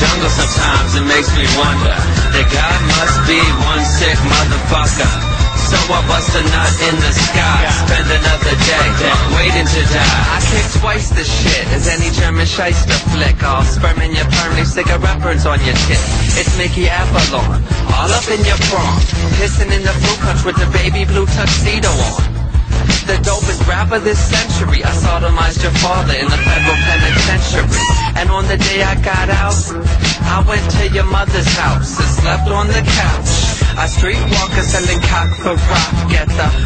jungle sometimes, it makes me wonder that God must be one sick motherfucker. So I bust a nut in the sky, spend another day waiting to die. I kick twice the shit as any German shyster flick. All sperm in your perm, cigarette burns on your tit. It's Mickey Avalon, all up in your prom, pissing in the fruit punch with the baby blue tuxedo on. The dopest rapper this century. I sodomized your father in on the day I got out, I went to your mother's house and slept on the couch. I streetwalker selling cock for rock. Get the